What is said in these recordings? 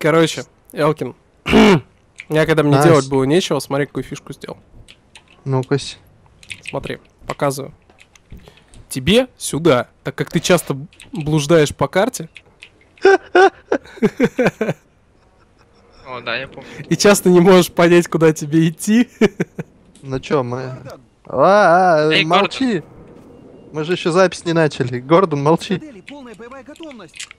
Короче, Элкин. Я когда мне Ась. делать было нечего, смотри, какую фишку сделал. Ну-ка. Смотри, показываю. Тебе сюда, так как ты часто блуждаешь по карте О, да, я помню. и часто не можешь понять, куда тебе идти. Ну чё, мы... А, а, Эй, молчи! Мы же еще запись не начали. Гордон, молчи.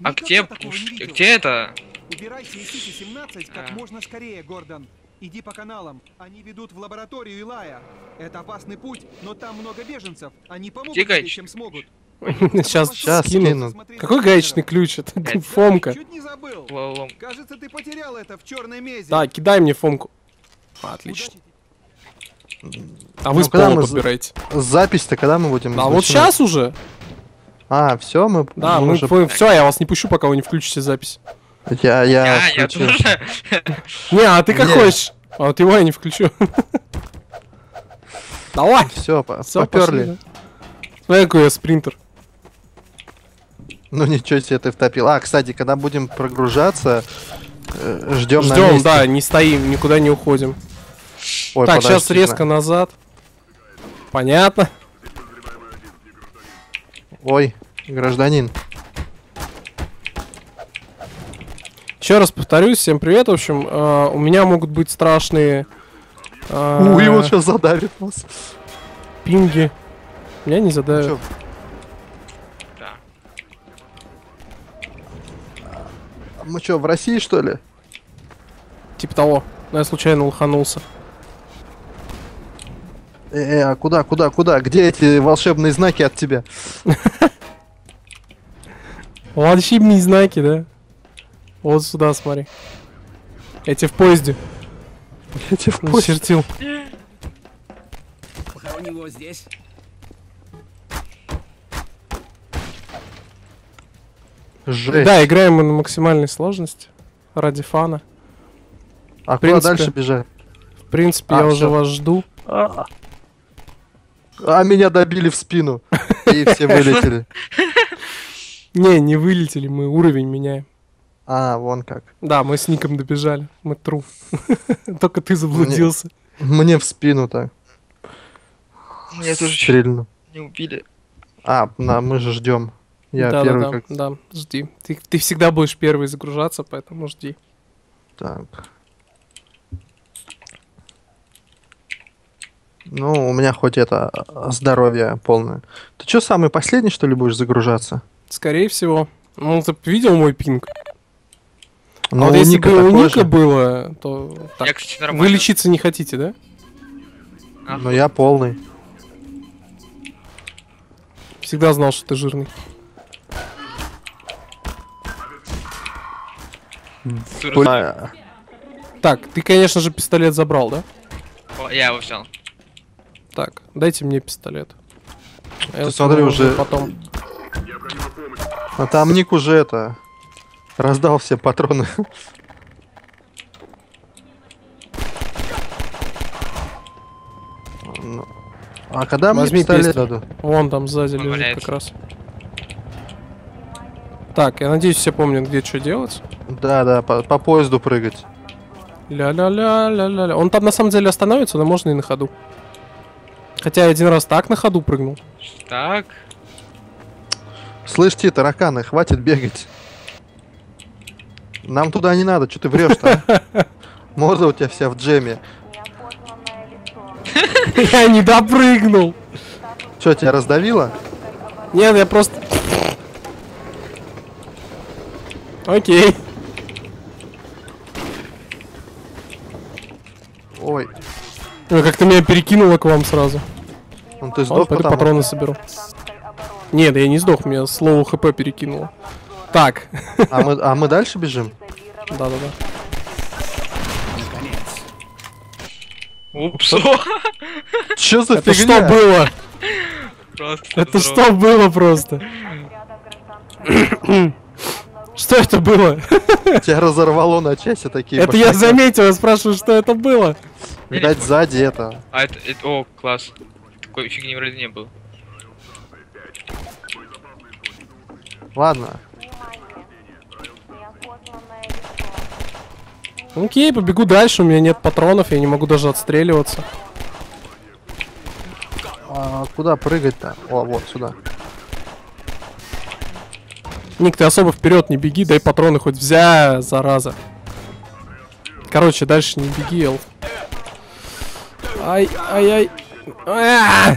А где, где это? Убирайся из Сити-17 как А. можно скорее, Гордон. Иди по каналам. Они ведут в лабораторию Илая. Это опасный путь, но там много беженцев. Они помогут Где тебе, чем смогут. Сейчас Щас скину. Какой гаечный ключ? Это. Фомка. Чуть не забыл. Кажется, ты потерял это в черной мезе. Да, кидай мне Фомку. Отлично. Удачи А вы Ну, с когда пола подбираете. Запись-то когда мы будем? А вот сейчас уже. А, все, мы... Да, мы все, я вас не пущу, пока вы не включите запись. Я, я, Я, я тоже. Не, а ты как Не. хочешь. А вот его я не включу. Давай. Все, Всё, поперли. пошли, да. Смотри, какой я спринтер. Ну ничего себе ты втопил. А, кстати, когда будем прогружаться, ждем на Ждем, месте. да, не стоим, никуда не уходим. Ой, так, сейчас резко на- назад. Понятно. Ой, гражданин. Еще раз повторюсь, всем привет. В общем, э, у меня могут быть страшные э, Ой, он сейчас задавит нас. пинги. Меня не задавят. Да. мы что, в России, что ли? Типа того. Но я случайно лоханулся. Э, а куда, куда, куда? Где эти волшебные знаки от тебя? Волшебные знаки, да? Вот сюда смотри. Я тебе в поезде Эти в поезд. начертил. Похороним его здесь. Жесть. Да, играем мы на максимальной сложности. Ради фана. а куда принципе. дальше бежать? В принципе, А, я уже всё. вас жду. А, меня добили в спину. И все вылетели. Не, не вылетели, мы уровень меняем. А, вон как. Да, мы с Ником добежали. Мы тру. Только ты заблудился. Мне в спину так. Меня тоже чуть Стрельну. не убили. А, на, мы же ждем. Я да, первый да, как... да, да, жди. Ты, ты всегда будешь первый загружаться, поэтому жди. Так. Ну, у меня хоть это а, здоровье полное. Ты что, самый последний, что ли, будешь загружаться? Скорее всего. Ну, ты видел мой пинг? Ну, а вот у если Ника бы у Ника же. было, то... Я, Так, кстати, вы лечиться не хотите, да? Ага. Но я полный. Всегда знал, что ты жирный. А, Так, ты, конечно же, пистолет забрал, да? О, Я его взял. Так, дайте мне пистолет. А я смотри, уже- потом. а там Ник уже это... Раздал все патроны. Ну, А когда мне Возьми пистолет пистолет. Вон там сзади Он лежит валяется. как раз. Так, я надеюсь, все помнят, где что делать. Да, да, по, по поезду прыгать. Ля-ля-ля-ля-ля-ля. Он там на самом деле остановится, но можно и на ходу. Хотя я один раз так на ходу прыгнул. Так. Слышь, тараканы, хватит бегать. Нам туда не надо, что ты врешь-то? а? Морда у тебя вся в джеме. Я не допрыгнул. Что, тебя раздавило? Нет, я просто... Окей. Ой, Ну, как-то меня перекинуло к вам сразу. ну ты сдох потому... патроны соберу. Нет, я не сдох, меня слово хп перекинуло. Так, А мы, а мы дальше бежим? да-да-да. Упс. Что за Это фигня? что было? Просто Это взрыв. что было просто? Что это было? Тебя разорвало на части такие. Это я заметил, я спрашиваю, что это было? Видать, сзади это. А это, это- О, класс. Такой фигни вроде не было. Ладно. Окей, побегу дальше, у меня нет патронов, я не могу даже отстреливаться. А куда прыгать-то? О, вот сюда. Ник, ты особо вперед не беги, дай патроны хоть взя, зараза. Короче, дальше не беги, Эл. Ай, ай, ай. А!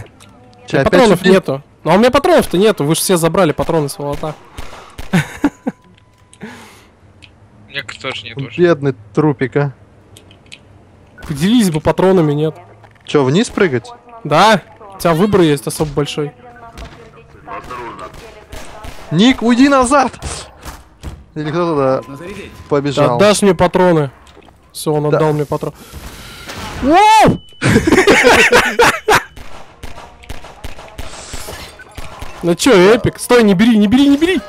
Чё, опять Патронов убил? нету. Ну а у меня патронов-то нету, вы же все забрали патроны с волота. Меня тоже нет уже. Бедный трупик, а. Поделись бы патронами, нет. Чё, вниз прыгать? Да, у тебя выбор есть особо большой. Ник, уйди назад! Или кто туда побежал? отдашь мне патроны. Все, он Да. отдал мне патрон. Воу! Ну чё, эпик? Стой, не бери, не бери, не бери!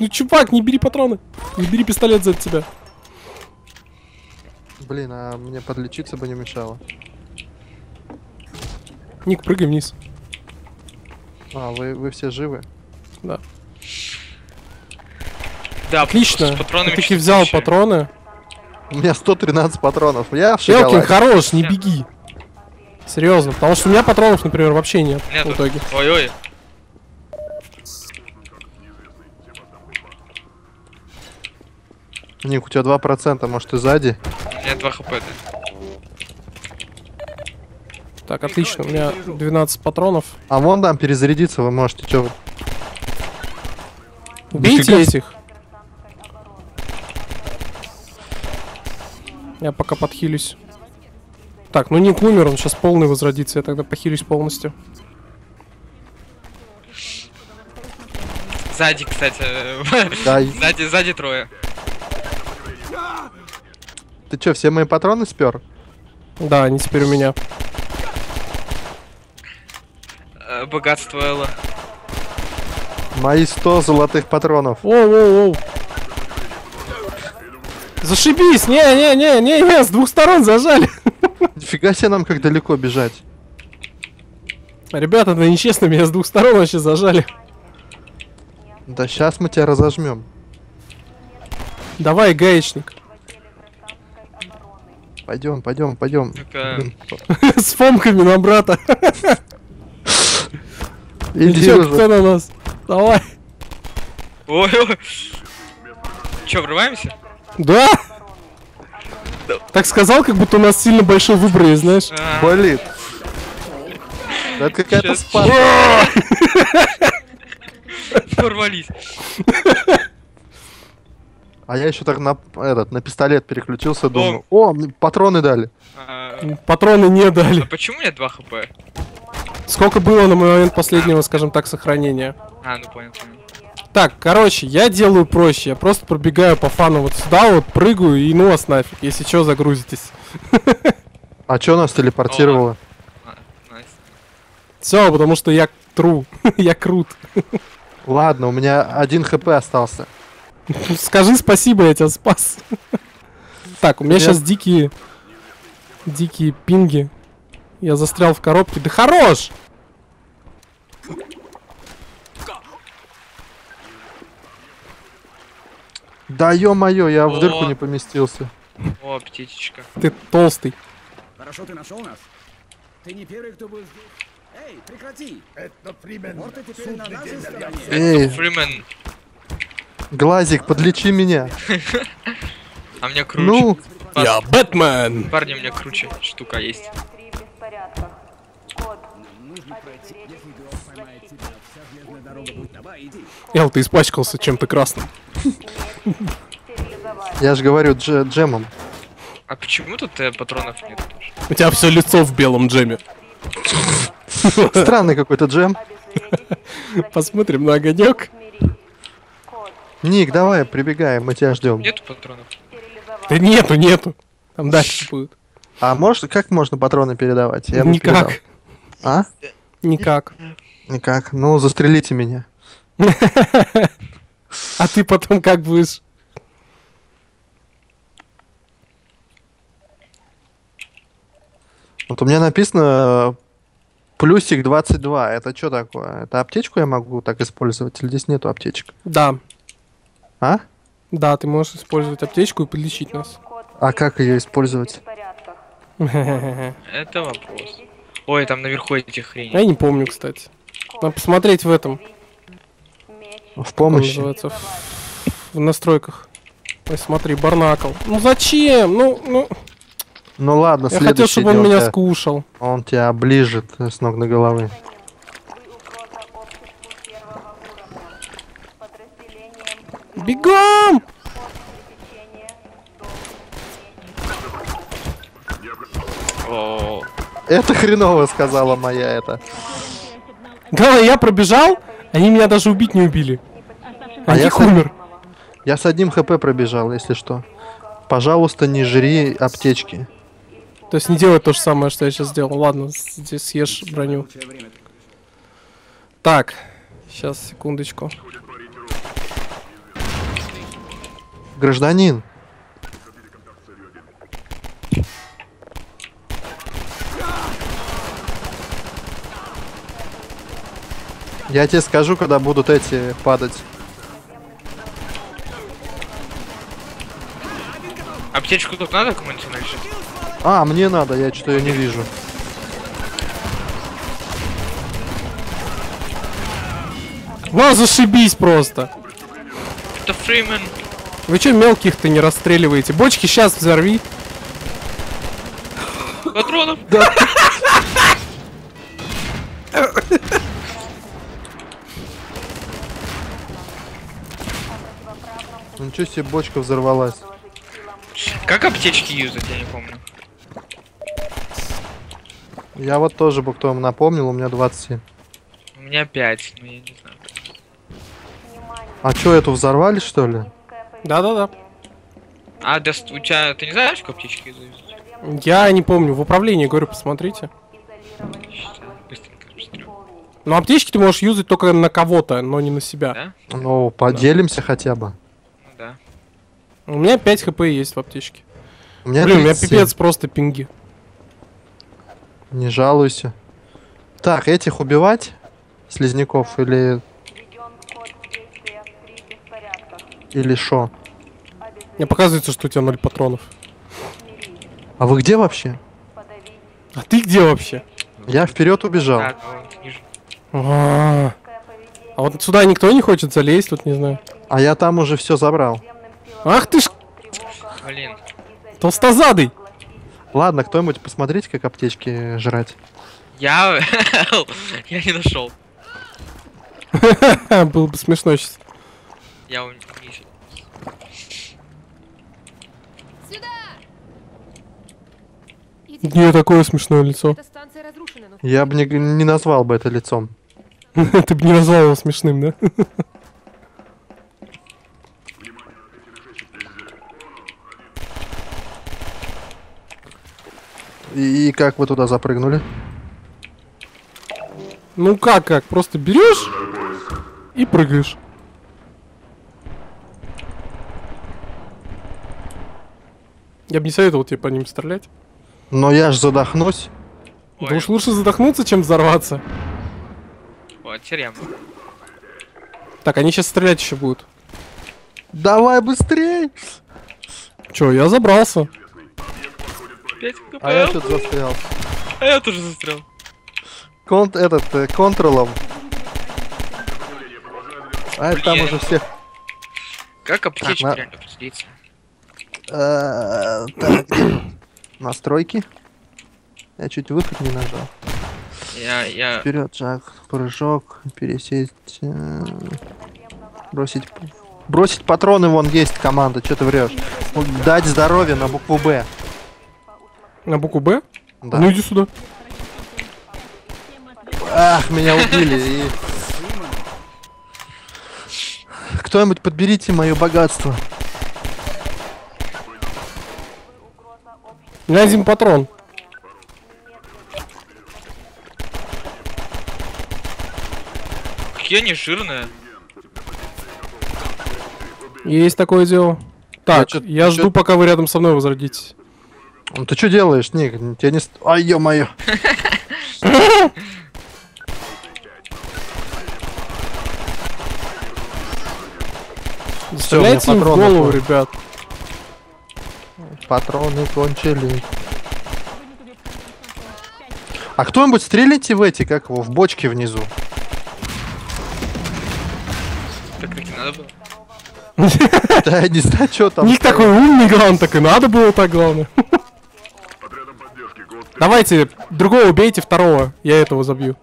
Ну, чувак, не бери патроны. Не бери пистолет за тебя. Блин, а мне подлечиться бы не мешало. Ник, прыгай вниз. А, вы, вы все живы? Да. Да, Отлично. Ты таки взял вообще. патроны. У меня 113 патронов. Я в шоколаде. хорош, не беги. Серьезно, потому что у меня патронов, например, вообще нет Нету. в итоге. Ой-ой. Ник, у тебя 2%, может ты сзади? У меня 2 хп. да. Так, отлично, у меня 12 патронов. А вон там перезарядиться вы можете. Чё вы? Убейте этих. Я пока подхилюсь. Так, ну Ник умер, он сейчас полный возродится, я тогда похилюсь полностью. Сзади, кстати. Да, Сзади, сзади трое. Ты чё, все мои патроны спер? Да, они теперь у меня. Э, Богатство Элла. Мои 100 золотых патронов. Воу, воу, воу. Зашибись! Не-не-не-не-не, с двух сторон зажали. Нифига себе нам как далеко бежать. Ребята, это нечестно, меня с двух сторон вообще зажали. Да сейчас мы тебя разожмем. Давай, гаечник. Пойдем, пойдем, пойдем. С фомками на брата. Иди кто на нас? Давай. Ой-ой. Че, врываемся? Да? Так сказал, как будто у нас сильно большой выбор есть, знаешь? А, Болит. Да Это какая-то Щас- спа. Порвались. А я еще так на этот на пистолет переключился, думаю. О, мне патроны дали. А Патроны не а дали. почему у меня 2 хп? Сколько было на момент последнего, скажем так, сохранения? А, ну понял, понял. Так, короче, я делаю проще. Я просто пробегаю по фану вот сюда, вот прыгаю и ну вас нафиг, если что, загрузитесь. А чё нас телепортировало? А. Все, потому что я тру. я крут. Ладно, у меня один хп остался. Скажи спасибо, я тебя спас. так, у меня сейчас дикие... Дикие пинги. Я застрял в коробке. Да хорош! Да ё-моё, я в дырку не поместился. О, птичечка. Ты толстый. Хорошо, ты нашел нас. Ты не первый, кто будет здесь. Эй, прекрати! Это Фримен. Морты теперь на нашей стороне. Эй, Фримен. Глазик, подлечи меня. А мне круче. Ну, Я Бэтмен! Парни, у меня круче штука есть. Эл, ты испачкался чем-то красным. я же говорю дже- джемом. А почему тут э, патронов нет тоже? У тебя все лицо в белом джеме. Странный какой-то джем. Посмотрим на огонек. Ник, давай, прибегаем, мы тебя ждем. Нету патронов? Да нету, нету. Там дальше будет. А может, как можно патроны передавать? Я передал. Никак. А? Никак. Никак. Ну, застрелите меня. А ты потом как будешь? Вот у меня написано э, плюсик 22. Это что такое? Это аптечку я могу так использовать? Или здесь нету аптечек? Да. А? Да, ты можешь использовать аптечку и подлечить нас. А как ее использовать? Это вопрос. Ой, там наверху эти хрени. Я не помню, кстати. Надо посмотреть в этом. В помощи? называется? В, в настройках. Ой, смотри, барнакл. Ну зачем? Ну, ну. Ну ладно, Я хотел, чтобы он меня тебя- скушал. Он тебя оближет с ног до головы. Бегом! О, Это хреново сказала моя это. Главное, я пробежал, они меня даже убить не убили. А я умер. Я с одним хп пробежал, если что. Пожалуйста, не жри аптечки. То есть не делай то же самое, что я сейчас сделал. Ладно, здесь съешь броню. Так, сейчас, секундочку. Гражданин, я тебе скажу, когда будут эти падать. аптечку тут надо кому-нибудь належит? А, мне надо, я что-то ее не вижу. Ну, зашибись просто. Это Фримен. Вы что мелких-то не расстреливаете? Бочки сейчас взорви. Патронов. Ну ничего себе, бочка взорвалась. Как аптечки юзать, я не помню. Я вот тоже бы кто напомнил, у меня 27. У меня 5, ну я не знаю. А что, эту взорвали, что ли? Да-да-да. А, да, у тебя, ты не знаешь, как аптечки юзать? Я не помню. В управлении, говорю, посмотрите. Но аптечки ты можешь юзать только на кого-то, но не на себя. Да? Ну, поделимся хотя бы. Ну да. У меня 5 хп есть в аптечке. У меня Блин, у меня 37. пипец просто пинги. Не жалуйся. Так, этих убивать? Слизняков или... Или шо? Мне показывается, что у тебя 0 патронов. А вы где вообще? А ты где вообще? Я вперед убежал. Вот, вижу. А а вот сюда никто не хочет залезть, тут не знаю. А я там уже все забрал. Ах ты ж Блин. толстозадый! Ладно, кто-нибудь посмотрите, как аптечки жрать. Я... я не нашел. Было бы смешно сейчас. Я у- унизил. Идите, Не такое смешное лицо. Я бы не, не назвал бы это лицом. Ты бы не назвал его смешным, да? И, и как вы туда запрыгнули? Ну как, как? Просто берешь и прыгаешь. Я бы не советовал тебе по ним стрелять. Но я ж задохнусь. Ой, Да уж лучше задохнуться, чем взорваться. вот, могу. Так, они сейчас стрелять еще будут. Давай быстрей! Че, я забрался. 5 А я тут застрял. А я тоже застрял. Конт этот, э, контролом. А это там уже всех... Как аптечки на- реально? Э, так, Настройки. Я чуть выход не нажал. Я, я... Вперед, шаг, прыжок, пересесть, э, бросить, бросить патроны, вон есть команда, что ты врешь? Дать здоровье на букву Б. На букву Б? Да. Ну иди сюда. Ах, меня убили. и- Кто-нибудь подберите мое богатство. Меня один патрон. Какие они жирные. Есть такое дело. Так, чё- я чё- жду, пока вы рядом со мной возродитесь. Ну ты что делаешь, Ник? Тебя не... Ай, ё-моё. Стреляйте в голову, ребят. Патроны кончились. А кто-нибудь стреляйте в эти, как его, в бочке внизу. Так таки надо было. Да, я не знаю, что У там. них такой умный главное, так и надо было так главное. Давайте, другого убейте, второго. Я этого забью.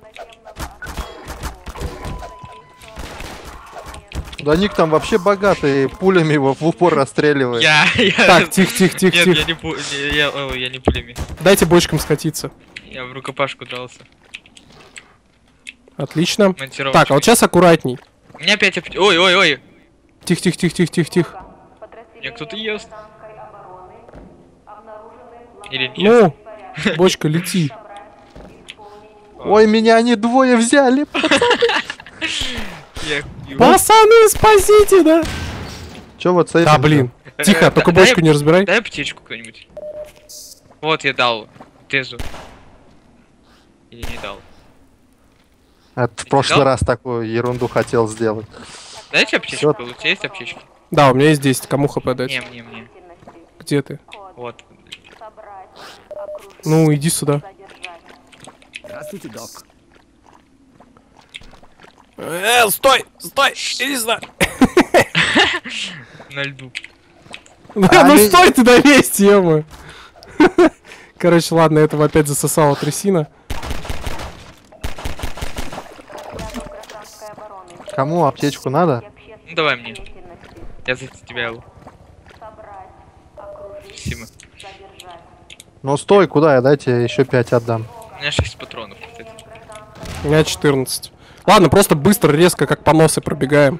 Да Ник там вообще богатый, пулями его в упор расстреливает. Я, я... Так, тихо, тихо, тихо, Нет, я тихо. не пу... не- Я, о, я не пулями. Дайте бочкам скатиться. Я в рукопашку дрался. Отлично. Так, а вот сейчас аккуратней. У меня опять... оп- Ой, ой, ой. Тихо, тихо, тихо, тихо, тихо, тихо. Меня кто-то ест. Или нет? Ну, бочка, лети. Ой, меня они двое взяли. Пацаны, спасите, да? Че вот с этим? Да, блин. Тихо, Э, только бочку не разбирай. Дай аптечку кто-нибудь. Вот я дал Тезу. Или не дал. Это в прошлый раз такую ерунду хотел сделать. Дайте аптечку, у тебя есть аптечки? Да, у меня есть 10. Кому хп дать? Не, мне, мне. Где ты? Вот. Ну, иди сюда. Здравствуйте, док. Э, стой, стой, иди сюда. На льду. Да, ну Они- стой ты на месте, ё Короче, ладно, этого опять засосала трясина. Кому аптечку надо? Ну давай мне. Я за тебя его. Спасибо. Ну стой, куда я дайте еще 5 отдам. У меня 6 патронов, кстати. У меня 14. Ладно, просто быстро, резко, как по носы пробегаем.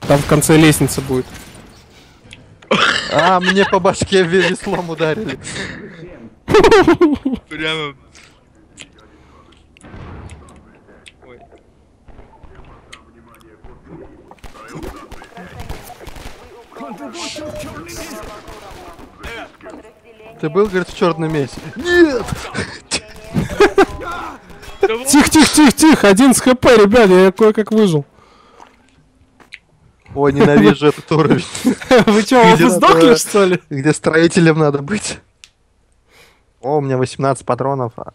Там в конце лестница будет. А, мне по башке веслом ударили. Прямо. Ой. Ты был, говорит, в черном месте. Нет! Тихо, тихо, тихо, тихо, один с хп, ребят, я кое-как выжил. Ой, ненавижу этот уровень. Вы чё, надо- сдохли, что ли? Где строителем надо быть. О, у меня 18 патронов. а.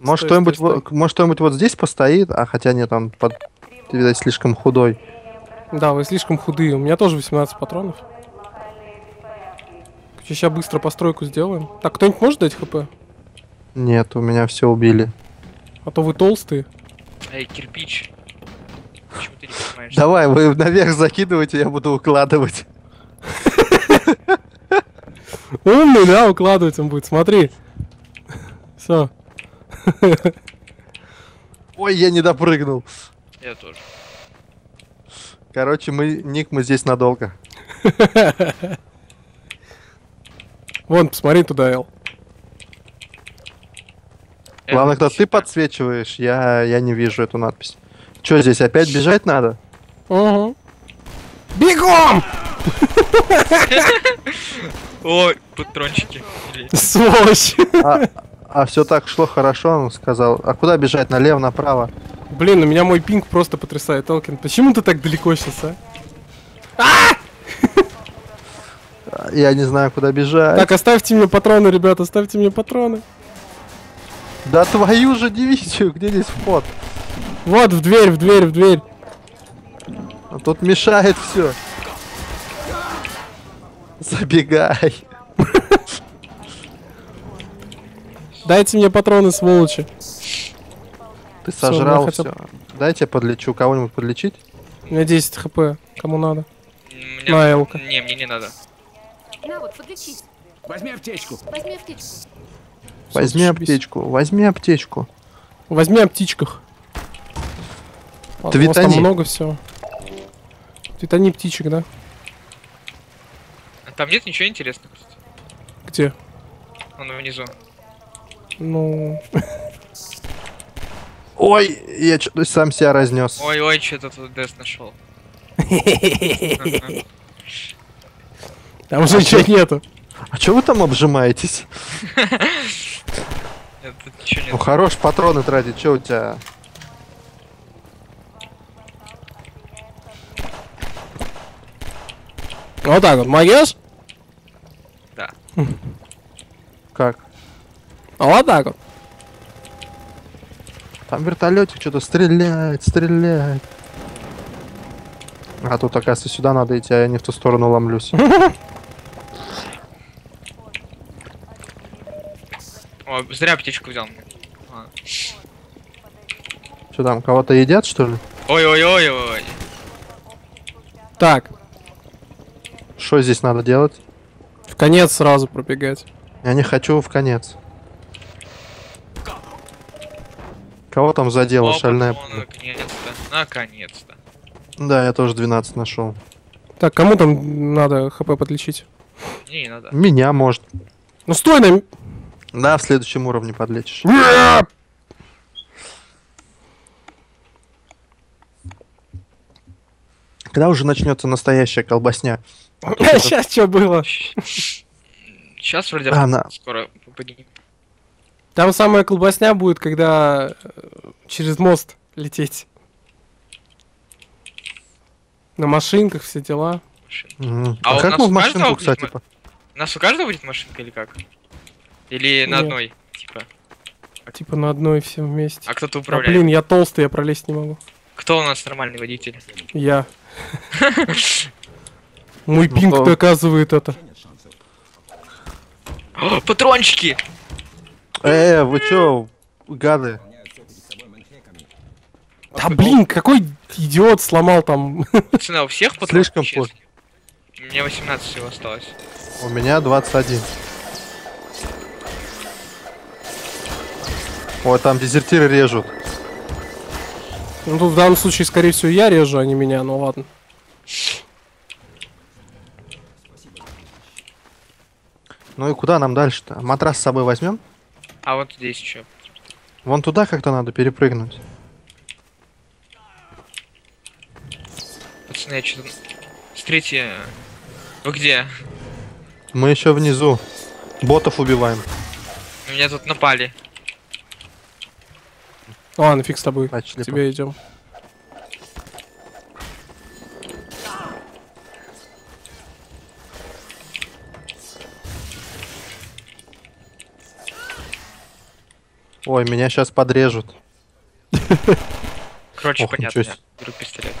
Может, во- может, кто-нибудь вот здесь постоит? А, хотя нет, он, под... ты, видать, слишком худой. Да, вы слишком худые. У меня тоже 18 патронов. Сейчас быстро постройку сделаем. Так, кто-нибудь может дать хп? Нет, у меня все убили. А то вы толстые. Эй, кирпич. Почему ты не понимаешь? Давай, вы наверх закидывайте, я буду укладывать. Умный, да, укладывать он будет. Смотри. Все. Ой, я не допрыгнул. Я тоже. Короче, мы, Ник, мы здесь надолго. Вон, посмотри туда, Эл. Главное, Я- ты подсвечиваешь, я, я не вижу эту надпись. Че здесь, опять бежать надо? Угу. Бегом! Ой, патрончики. Сволочь. А, а все так шло хорошо, он сказал. А куда бежать? Налево, направо? Блин, у меня мой пинг просто потрясает, Элкин. Почему ты так далеко сейчас, а? А, Я не знаю, куда бежать. Так, оставьте мне патроны, ребята, оставьте мне патроны. Да твою же дивизию, где здесь вход? Вот, в дверь, в дверь, в дверь. А тут мешает все. Забегай. Дайте мне патроны, сволочи. Ты сожрал я хотя все. Дайте я подлечу. Кого-нибудь подлечить? У меня 10 хп. Кому надо? Мне- На, Элка. Не, мне не надо. На, вот, подлечись. Возьми аптечку. Возьми аптечку. Возьми аптечку. Возьми аптечку. Возьми о птичках. Ладно, у вас там Твитани. много всего. Твитани птичек, да? Там нет ничего интересного, кстати. Где? Он внизу. Ну... Ой, я что-то сам себя разнес. Ой, ой, что-то тут Дэс нашел. Там уже ничего нету. А что вы там обжимаетесь? Нет, тут ничего Ну нет. хорош патроны тратить, что у тебя? Вот так вот, могешь? Как? А вот так вот. Там вертолетик что-то стреляет, стреляет. А тут, оказывается, сюда надо идти, а я не в ту сторону ломлюсь. О, зря птичку взял. А. Что там, кого-то едят, что ли? Ой-ой-ой-ой. Так, Что здесь надо делать? в конец сразу пробегать. Я не хочу в конец. Кого там задела О, шальная? патрон, Наконец-то. Наконец-то. Да, я тоже 12 нашел. Так, кому там надо хп подлечить? Не, не надо. Меня может. Ну стой на... Да, в следующем уровне подлечишь. Когда уже начнется настоящая колбасня? Сейчас что было? Сейчас вроде А, на- скоро попадем. Там самая колбасня будет, когда э, через мост лететь. На машинках все дела. Мгм. А А, у как нас мы в машинку, кстати, по- У нас у каждого будет машинка или как? Или на Нет. одной? Типа. Типа на одной все вместе. А кто-то А, управляет? блин, я толстый, я пролезть не могу. Кто у нас нормальный водитель? Я. Мой Ну, пинг доказывает это. О, патрончики! Э, вы чё, гады? Да блин, какой идиот сломал там. Пацаны, а у всех патронов Слишком? У меня 18 всего осталось. У меня 21. Ой, там дезертиры режут. Ну тут в данном случае, скорее всего, я режу, а не меня, ну ладно. Ну и куда нам дальше-то? Матрас с собой возьмем? А вот здесь что? Вон туда как-то надо перепрыгнуть. Пацаны, я что-то... Смотрите, вы где? Мы еще внизу. Ботов убиваем. Меня тут напали. Ладно, фиг с тобой. Начали. К тебе идем. Ой, меня сейчас подрежут. Короче, Ох, понятно, беру пистолет.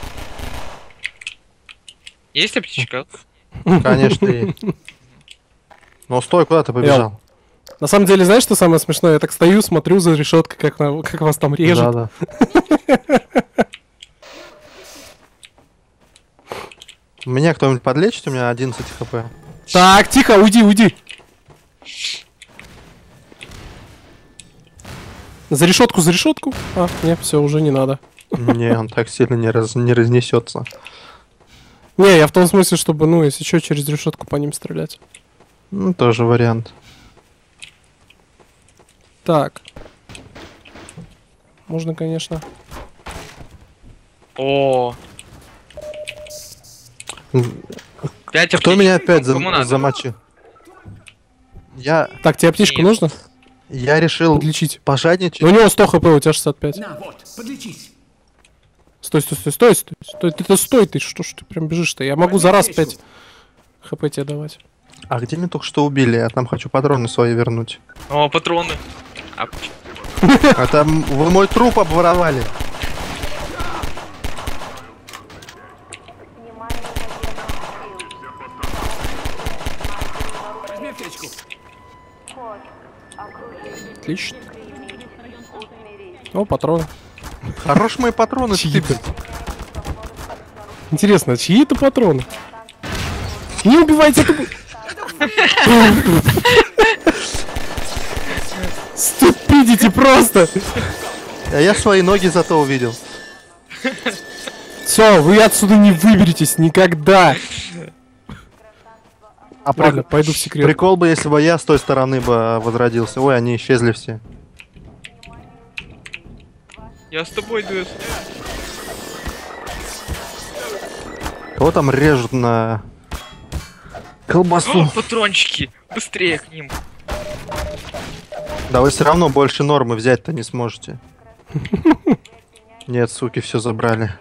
Есть аптечка? Конечно, есть. Ну стой, куда ты побежал? На самом деле, знаешь, что самое смешное? Я так стою, смотрю за решеткой, как, на- как вас там режут. Да, да. Меня кто-нибудь подлечит? У меня 11 хп. Так, тихо, уйди, уйди. За решетку, за решетку. А, нет, все, уже не надо. Не, он так сильно не, раз, не разнесется. Не, я в том смысле, чтобы, ну, если что, через решетку по ним стрелять. Ну, тоже вариант. Так. Можно, конечно. О, пять Кто меня опять надо? замочил? Я, Так, тебе аптечку Нет. нужно? я решил Подлечить. пожадничать. Ну, у него 100 хп, у тебя 65. На, вот, подлечись. Стой, стой, стой, стой, стой, стой, ты, ты стой, ты что ж ты прям бежишь-то? Я могу за раз 5 хп тебе давать. А где меня только что убили? Я там хочу патроны свои вернуть. О, патроны. А, А там вы мой труп обворовали. Отлично. О, патроны. Хорош мои патроны тыкать. Интересно, чьи это патроны? Не убивайте эту... Ступидите просто! А я свои ноги зато увидел. Все, вы отсюда не выберетесь никогда! А Ладно, прик- пойду в секрет. прикол бы, если бы я с той стороны бы возродился. Ой, они исчезли все. я с тобой, Дэс. Кого там режут на О, колбасу? патрончики! Быстрее к ним. Да вы все равно больше нормы взять-то не сможете. Нет, суки, все забрали.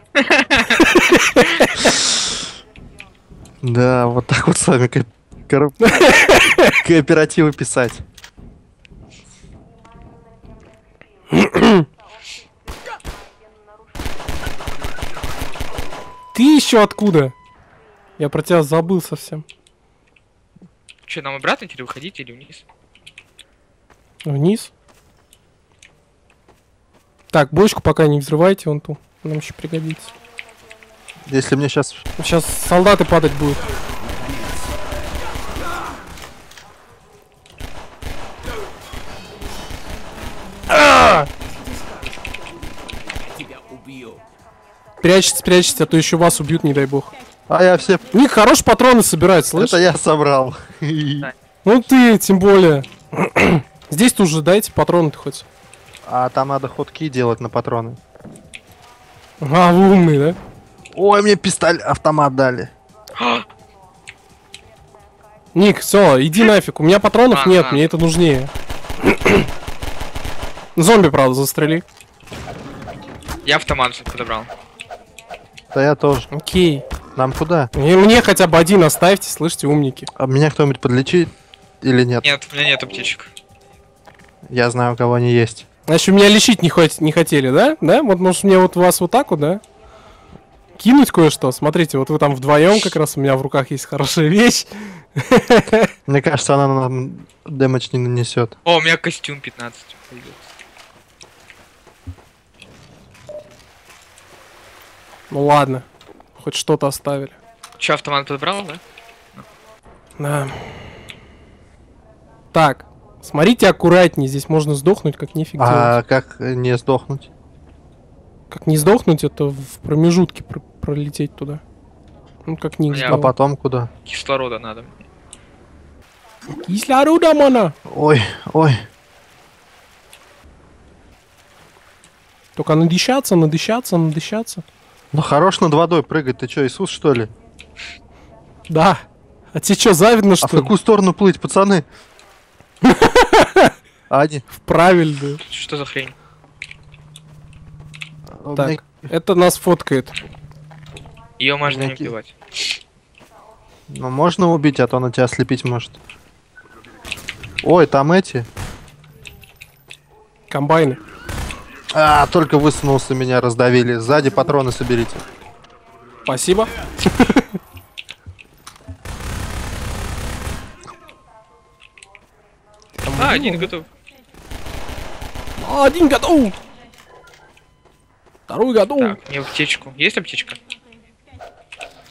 Да, вот так вот с вами кооперативы писать. Ты еще откуда? Я про тебя забыл совсем. Че, нам обратно или выходить, или вниз? Вниз. Так, бочку пока не взрывайте, вон ту. Нам еще пригодится. Если мне сейчас... Сейчас солдаты падать будут. А! Прячется, прячется, а то еще вас убьют, не дай бог. А я все... Ник хорошие патроны собирает, слышишь? Это я собрал. Ну ты, тем более. Здесь тоже дайте патроны-то хоть. А там надо ходки делать на патроны. А, вы умный, да? Ой, мне пистолет, автомат дали. Ник, все, иди нафиг. У меня патронов А, нет, а. мне это нужнее. Зомби, правда, застрели. Я автомат всё подобрал. Да я тоже. Окей. Нам куда? И мне хотя бы один оставьте, слышите, умники. А меня кто-нибудь подлечит или нет? Нет, у меня нет аптечек. Я знаю, у кого они есть. Значит, меня лечить не, хот- не хотели, да? Да? Вот может мне вот вас вот так вот, да? Кинуть кое-что. Смотрите, вот вы там вдвоем как раз у меня в руках есть хорошая вещь. Мне кажется, она нам дэмэдж не нанесет. О, у меня костюм 15 появился. Ну ладно. Хоть что-то оставили. Че, автомат подобрал, да? Да. Так. Смотрите аккуратнее, здесь можно сдохнуть, как нифиг делать. А как не сдохнуть? Как не сдохнуть, это в промежутке пр- пролететь туда. Ну, как Понятно. А сделал. потом куда? Кислорода надо. Кислорода, мана! Ой, ой. Только надышаться, надышаться, надышаться. Ну хорош над водой прыгать. Ты что, Иисус, что ли? Да. А тебе что, завидно, А что в ли? какую сторону плыть, пацаны? Ади. В правильную. Что за хрень? Так, это нас фоткает. Ее можно не убивать. Ну можно убить, а то она тебя ослепить может. Ой, там эти. Комбайны. А, только высунулся, меня раздавили. Сзади патроны соберите. Спасибо. А, один готов. Один готов. Второй готов. Так, мне аптечку. Есть аптечка?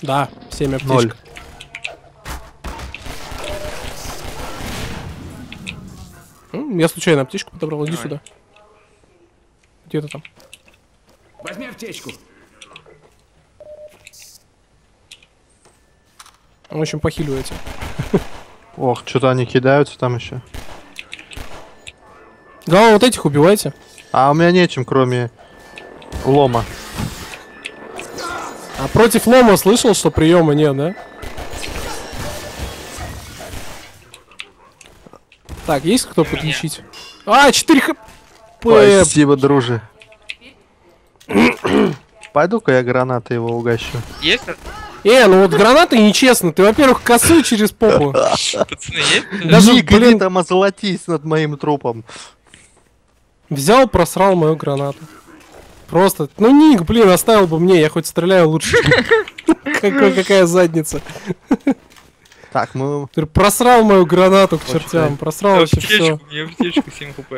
Да, 7 аптечек. Ноль. Я случайно аптечку подобрал, иди Давай. сюда. Где ты там? Возьми аптечку. Он очень похиливается. Ох, что-то они кидаются там еще. Главное, вот этих убивайте. А у меня нечем, кроме лома. А против лома слышал, что приема нет, да? Так, есть кто подлечить? А, 4 хп. Спасибо, друже. Пойду-ка я гранатой его угощу. Есть? Э, ну вот гранаты нечестно. Ты, во-первых, косую через попу. Пацаны, есть? Даже, блин, там озолотись над моим трупом. Взял, просрал мою гранату. Просто, ну Ник, блин, оставил бы мне, я хоть стреляю лучше. Какая задница. Так, мы... Ты просрал мою гранату к чертям, просрал вообще все. Мне аптечку 7 хп.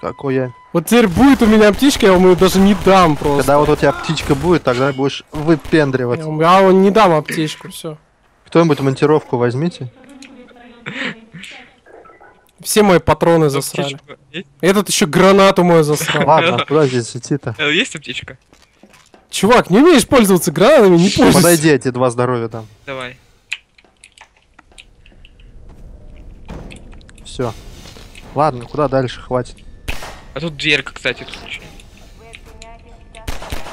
Какой я? Вот теперь будет у меня птичка, я вам ее даже не дам просто. Когда вот у тебя птичка будет, тогда будешь выпендривать. Я я вам не дам аптечку, все. Кто-нибудь монтировку возьмите. Все мои патроны засрали. Этот еще гранату мою засрал. Ладно, куда здесь идти-то? Есть аптечка? Чувак, не умеешь пользоваться гранатами, не пользуйся. Подойди, тебе два здоровья там. Давай. Все. Ладно, куда дальше? Хватит. А тут дверка, кстати, тут очень.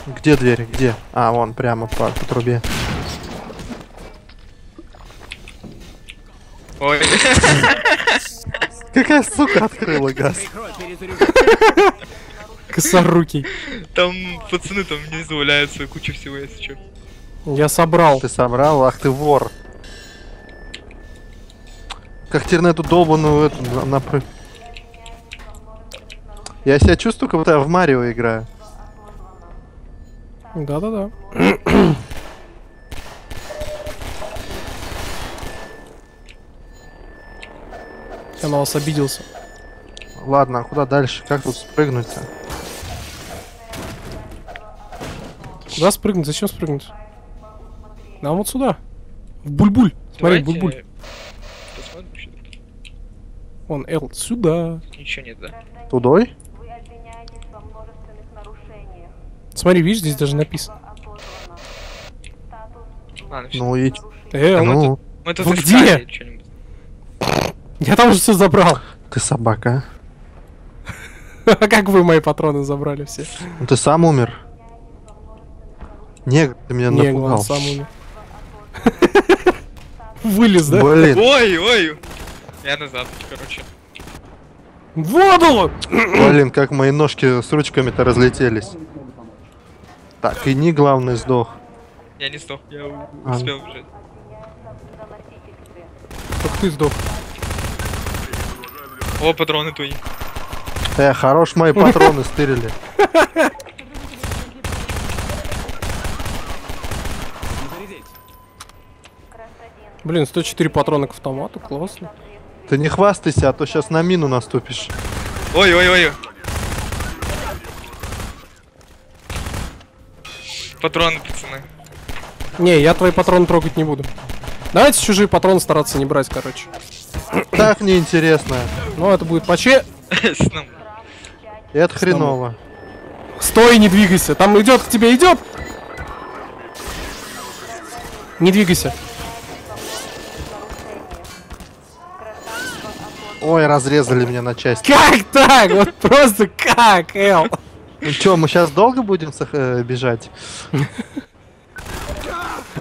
Где дверь? Где? А, вон, прямо по, по трубе. Ой, Какая сука открыла газ? Косорукий. там пацаны там внизу валяются, куча всего, если что. Я собрал. Ты собрал? Ах ты вор. Как теперь на эту долбаную эту на-. Я себя чувствую, как будто я в Марио играю. Да-да-да. Я на вас обиделся. Ладно, а куда дальше? Как тут спрыгнуть-то? Куда спрыгнуть? Зачем спрыгнуть? Нам вот сюда. В бульбуль. Смотри, Давайте бульбуль. Посмотрим, что тут. Вон, Эл, сюда. Ничего нет, да? Тудой? Вы обвиняетесь во множественных нарушениях. Смотри, видишь, здесь даже написано. Ладно, все. Ну и... Эл, мы Ну, Мы тут вы искали что-нибудь. Я там уже все забрал. ты собака. А как вы мои патроны забрали все? Ну ты сам умер. Не, ты меня Не, главное, напугал. сам умер. Вылез, да? Блин, Ой, ой! Я назад, короче. Воду! блин, как мои ножки с ручками-то разлетелись. Так, и не главный сдох. Я не сдох, я А. успел бежать. Только ты сдох. О, патроны твои. Э, хорош мои патроны стырили. Блин, 104 патрона к автомату, классно. Ты не хвастайся, а то сейчас на мину наступишь. Ой, ой, ой. Патроны, пацаны. Не, я твои патроны трогать не буду. Давайте чужие патроны стараться не брать, короче. Так неинтересно. Ну, это будет поче... Это хреново. Стой, не двигайся. Там идет к тебе, идет. Не двигайся. Ой, разрезали меня на части. Как так? Вот просто как, Эл? Ну чё, мы сейчас долго будем э, бежать?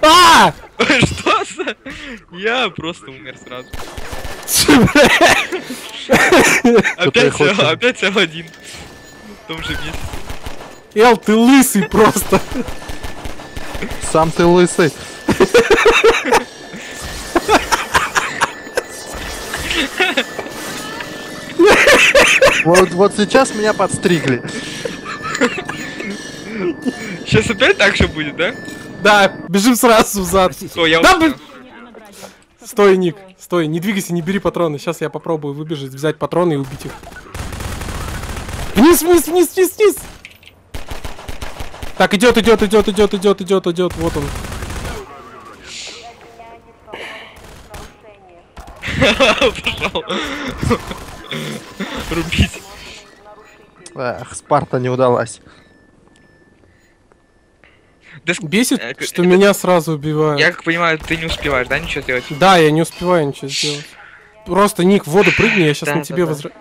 А! Что за... Я просто умер сразу. Опять опять один. В том же месте. Эл, ты лысый просто. Сам ты лысый. Вот, вот сейчас меня подстригли. Сейчас опять так же будет, да? Да, бежим сразу взад. О, я Да. Стой, Ник, стой, не двигайся, не бери патроны. Сейчас я попробую выбежать, взять патроны и убить их. Вниз, вниз, вниз, вниз, вниз. Так, идет, идет, идет, идет, идет, идет, идет. Вот он. Пошел. Рубить. Эх, Спарта не удалась. Да Бесит, Э, что это- меня сразу убивают. Я как понимаю, ты не успеваешь, да, ничего делать? Да, я не успеваю ничего сделать. Просто, Ник, в воду прыгни, я сейчас Да, на да, тебе да. возра...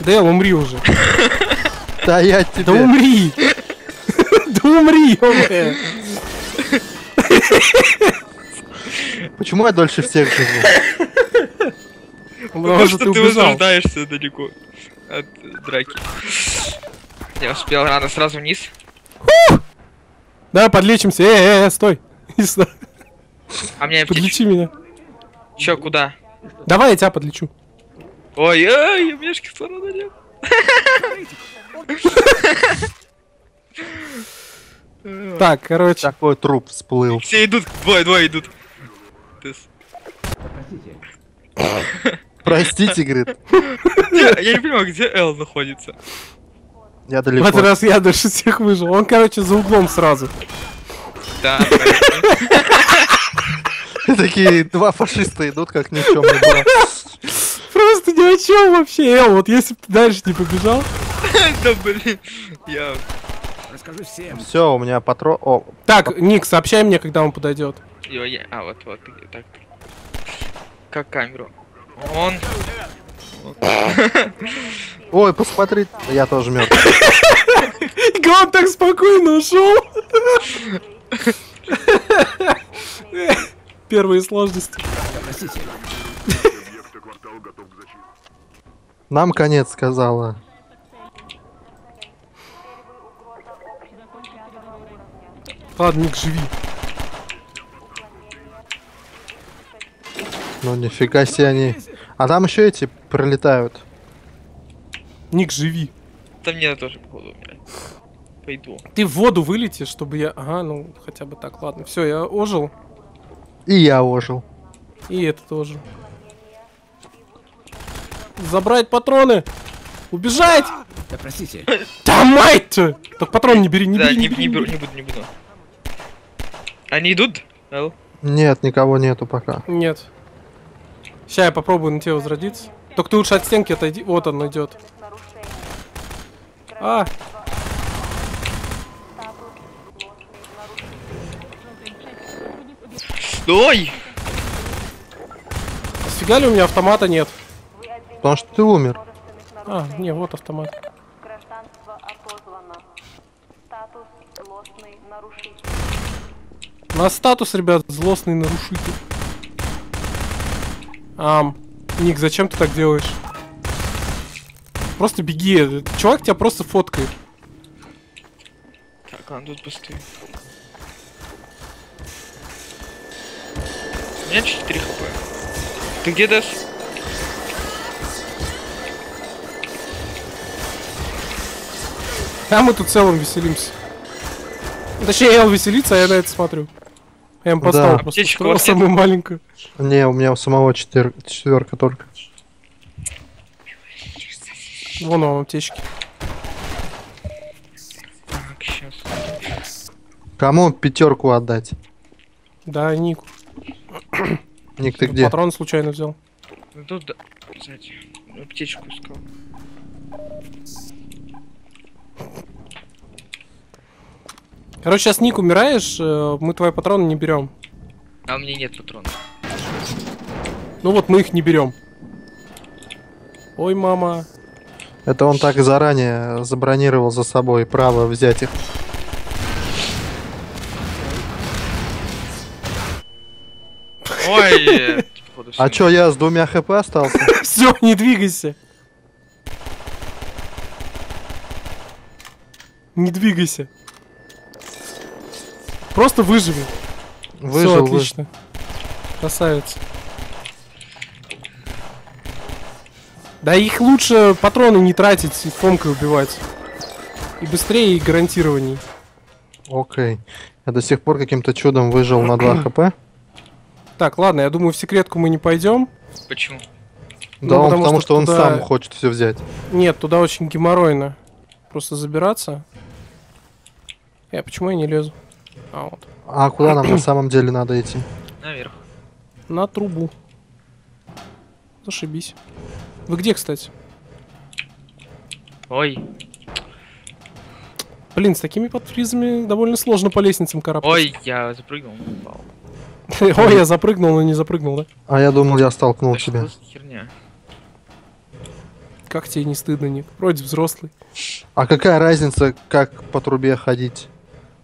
Дэл, умри уже. Да я Да тебе... умри! Да умри. Почему я дольше всех живу? Потому что ты возрождаешься далеко от драки. Я успел рано сразу вниз. Давай подлечимся. Э, э, э, стой. А мне. Подлечи меня. Чё, куда? Давай я тебя подлечу. Ой, ой, у меня ж кислорода нет. Так, короче. Такой труп всплыл. Все идут, двое, двое идут. Простите, говорит. Я я не понимаю, где Эл находится. Я В далеко. этот раз я дальше всех выжил. Он, короче, за углом сразу. Да. Такие два фашиста идут, как ни в чем не было. Просто ни о чем вообще. Эл, вот если бы ты дальше не побежал. Да блин. Я... Расскажи всем. Все, у меня патрон... О, Так, Ник, сообщай мне, когда он подойдет. А, вот, вот, так. Как камеру. Он... ой, посмотри. Я тоже мертв. Он так спокойно ушел. Первые сложности. Нам конец сказала. Ладно, Ник, живи. Ну нифига себе они. А там еще эти пролетают. Ник, живи. Там мне тоже, походу, умирать. Пойду. Ты в воду вылети, чтобы я... Ага, ну, хотя бы так, ладно. Все, я ожил. И я ожил. И это тоже. Забрать патроны! Убежать! Да простите. Да мать-то! Так патрон не бери, не да, бери, не, не не, беру, не буду, не буду. Они идут? Эл? Нет, никого нету пока. Нет. Сейчас я попробую на тебя возродиться. Только ты лучше от стенки отойди. Вот он идет. А, Стой! сфига ли у меня автомата нет? Потому что ты умер. А, не, вот автомат. Гражданство отозвано. Статус злостный нарушитель. На статус, ребят, злостный нарушитель. Ам, Ник, зачем ты так делаешь? Просто беги. Чувак тебя просто фоткает. Так, он тут постоит. У меня 4 хп. Ты где Дэс? А мы тут целом веселимся. Точнее, Эл веселится, а я на это смотрю. Я им поставил Да. просто нет? самую маленькую. Не, у меня у самого четвер... четверка только. Вон вам аптечки. Так, сейчас. Кому пятерку отдать? Да, Нику. Ник, ты где? Патрон случайно взял. Ну тут, да. Кстати, аптечку искал. Короче, сейчас Ник умираешь, э, мы твои патроны не берем. А у меня нет патронов. Ну вот мы их не берем. Ой, мама. Это он так заранее забронировал за собой право взять их. Ой, А чё, я с двумя хп остался? Все, не двигайся. Не двигайся. Просто выживи. Все Выжил, выжил. отлично. Красавец. Да их лучше патроны не тратить и фомкой убивать. И быстрее, и гарантированней. Окей. Я до сих пор каким-то чудом выжил на 2 хп. Так, ладно, я думаю, в секретку мы не пойдем. Почему? Да, Ну, он, потому потому что что он туда- сам хочет все взять. Нет, туда очень геморройно. Просто забираться. Я почему я не лезу? А вот. А куда нам на самом деле надо идти? Наверх. На трубу. Зашибись. Вы где, кстати? Ой, Блин, с такими подфризами довольно сложно по лестницам карабкаться. ой, я запрыгнул, упал. Ой, я запрыгнул, но не запрыгнул, да? А я думал, я столкнул тебя. херня? Как тебе не стыдно, нет? Вроде взрослый. А какая разница, как по трубе ходить?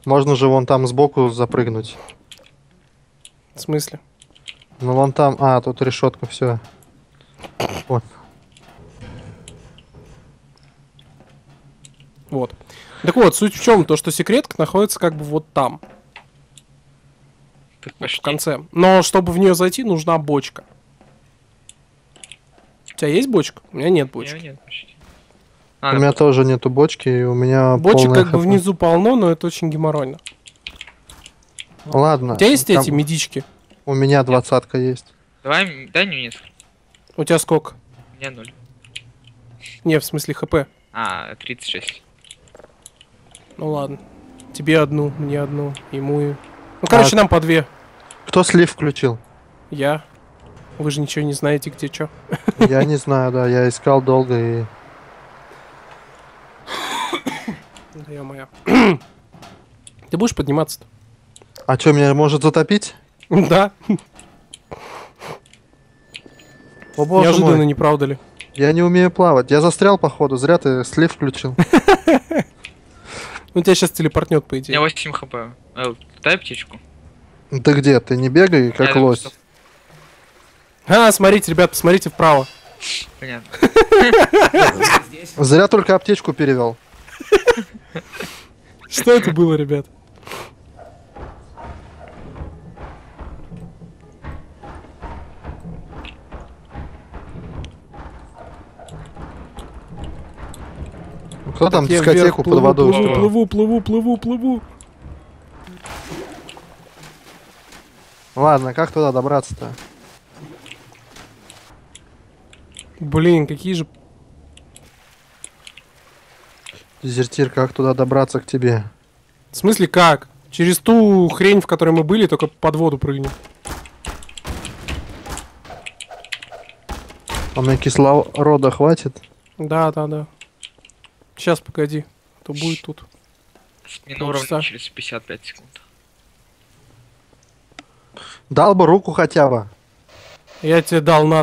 Можно же вон там сбоку запрыгнуть. В смысле? Ну вон там. А, тут решетка, все. Вот. Вот. Так вот, суть в чем? То, что секретка находится как бы вот там, Так в почти. конце. Но чтобы в нее зайти, нужна бочка. У тебя есть бочка? У меня нет У бочки. меня нет почти. А, У меня тоже нету бочки, и у меня Бочек как бы хп. внизу полно, но это очень геморройно. Ладно. У тебя есть там- эти медички? У меня двадцатка есть. Давай, дай мне несколько. У тебя сколько? У меня ноль. Не, в смысле хп. А, 36. Ну ладно. Тебе одну, мне одну, ему и... Ну, короче, А- нам по две. Кто слив включил? Я. Вы же ничего не знаете, где что. Я не знаю, да, я искал долго и... Да я моя. Ты будешь подниматься-то? А что, меня может затопить? Да, О боже неожиданно, мой, не правда ли? я не умею плавать. Я застрял, походу, зря ты слив включил. Ну, тебя сейчас телепортнет, по идее. 8 хп. Эл, дай аптечку. Ты где? Ты не бегай, как Я лось. А, смотрите, ребят, посмотрите вправо. Понятно. Зря только аптечку перевел. Что это было, ребят? Ну, кто там дискотеку под водой устроил? Плыву, плыву, плыву, плыву. Ладно, как туда добраться-то? Блин, какие же Дезертир, как туда добраться к тебе? В смысле как? Через ту хрень, в которой мы были, только под воду прыгнем. А мне кислорода хватит? Да, да, да. Сейчас, погоди. А То будет тут. Не на уровне через 55 секунд. Дал бы руку хотя бы. Я тебе дал на